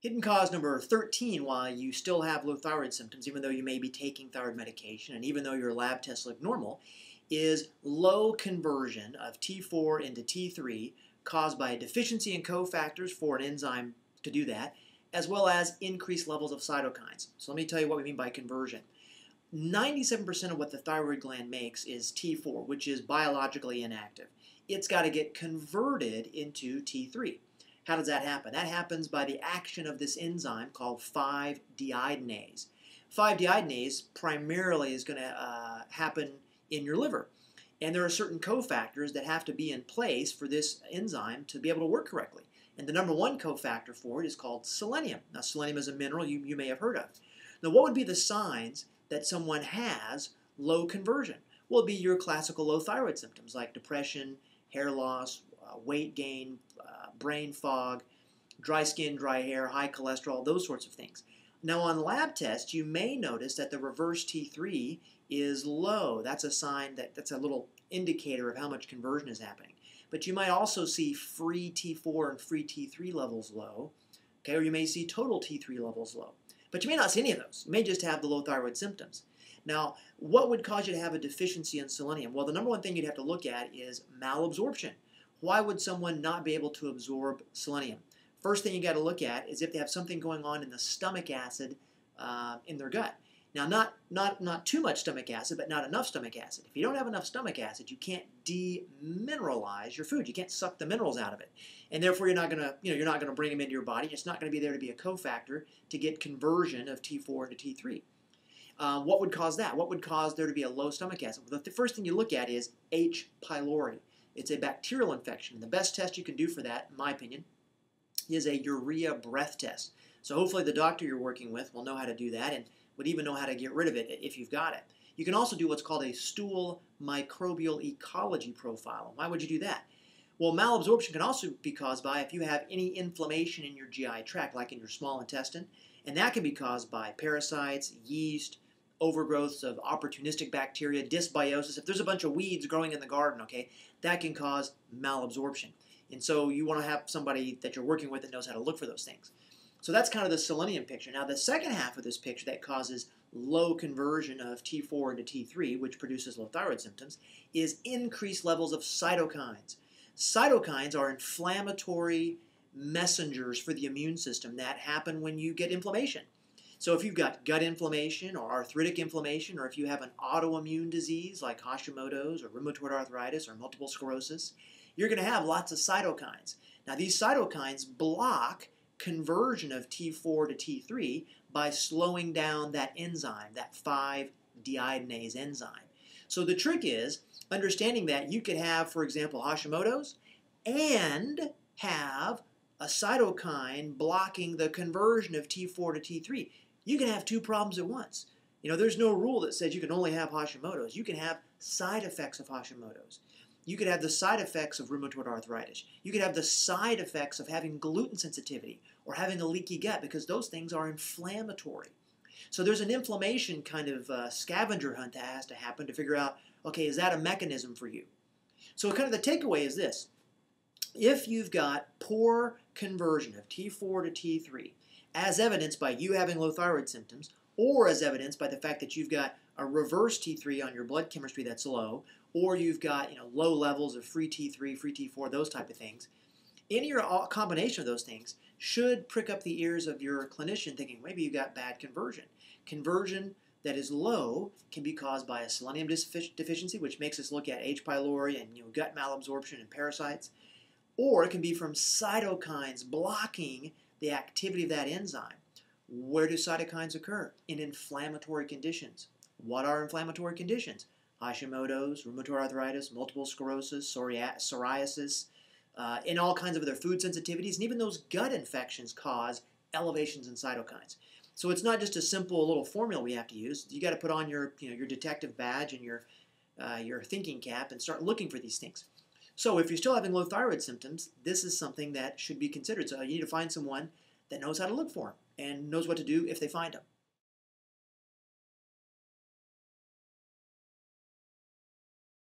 Hidden cause number 13 why you still have low thyroid symptoms, even though you may be taking thyroid medication and even though your lab tests look normal, is low conversion of T4 into T3 caused by a deficiency in cofactors for an enzyme to do that, as well as increased levels of cytokines. So let me tell you what we mean by conversion. 97% of what the thyroid gland makes is T4, which is biologically inactive. It's got to get converted into T3. How does that happen? That happens by the action of this enzyme called 5-deiodinase. 5-deiodinase primarily is going to uh, happen in your liver. And there are certain cofactors that have to be in place for this enzyme to be able to work correctly. And the number one cofactor for it is called selenium. Now, selenium is a mineral you, you may have heard of. Now, what would be the signs that someone has low conversion? Well, it'd be your classical low thyroid symptoms like depression, hair loss, uh, weight gain, uh, brain fog, dry skin, dry hair, high cholesterol, those sorts of things. Now, on lab tests, you may notice that the reverse T3 is low. That's a sign that that's a little indicator of how much conversion is happening. But you might also see free T4 and free T3 levels low, okay, or you may see total T3 levels low. But you may not see any of those. You may just have the low thyroid symptoms. Now, what would cause you to have a deficiency in selenium? Well, the number one thing you'd have to look at is malabsorption. Why would someone not be able to absorb selenium? First thing you got to look at is if they have something going on in the stomach acid uh, in their gut. Now, not, not, not too much stomach acid, but not enough stomach acid. If you don't have enough stomach acid, you can't demineralize your food. You can't suck the minerals out of it. And therefore, you're not going to, you know, you're not going to bring them into your body. It's not going to be there to be a cofactor to get conversion of T4 into T3. Uh, what would cause that? What would cause there to be a low stomach acid? Well, the first thing you look at is H. pylori. It's a bacterial infection. And the best test you can do for that, in my opinion, is a urea breath test. So hopefully the doctor you're working with will know how to do that and would even know how to get rid of it if you've got it. You can also do what's called a stool microbial ecology profile. Why would you do that? Well, malabsorption can also be caused by if you have any inflammation in your GI tract, like in your small intestine, and that can be caused by parasites, yeast, overgrowths of opportunistic bacteria, dysbiosis. If there's a bunch of weeds growing in the garden, okay, that can cause malabsorption. And so you want to have somebody that you're working with that knows how to look for those things. So that's kind of the selenium picture. Now the second half of this picture that causes low conversion of T4 into T3, which produces low thyroid symptoms, is increased levels of cytokines. Cytokines are inflammatory messengers for the immune system that happen when you get inflammation. So if you've got gut inflammation or arthritic inflammation, or if you have an autoimmune disease like Hashimoto's or rheumatoid arthritis or multiple sclerosis, you're going to have lots of cytokines. Now these cytokines block conversion of T4 to T3 by slowing down that enzyme, that 5-deiodinase enzyme. So the trick is understanding that you could have, for example, Hashimoto's and have a cytokine blocking the conversion of T4 to T3 you can have two problems at once. You know, there's no rule that says you can only have Hashimoto's. You can have side effects of Hashimoto's. You could have the side effects of rheumatoid arthritis. You could have the side effects of having gluten sensitivity or having a leaky gut because those things are inflammatory. So there's an inflammation kind of uh, scavenger hunt that has to happen to figure out, okay, is that a mechanism for you? So kind of the takeaway is this. If you've got poor conversion of T4 to T3, as evidenced by you having low thyroid symptoms, or as evidenced by the fact that you've got a reverse T3 on your blood chemistry that's low, or you've got you know low levels of free T3, free T4, those type of things. Any all combination of those things should prick up the ears of your clinician thinking maybe you've got bad conversion. Conversion that is low can be caused by a selenium deficiency, which makes us look at H. pylori and you know, gut malabsorption and parasites, or it can be from cytokines blocking the activity of that enzyme. Where do cytokines occur? In inflammatory conditions. What are inflammatory conditions? Hashimoto's, rheumatoid arthritis, multiple sclerosis, psoriasis, uh, and all kinds of other food sensitivities, and even those gut infections cause elevations in cytokines. So it's not just a simple little formula we have to use. You got to put on your, you know, your detective badge and your, uh, your thinking cap and start looking for these things. So if you're still having low thyroid symptoms, this is something that should be considered. So you need to find someone that knows how to look for them and knows what to do if they find them.